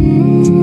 Mm-hmm.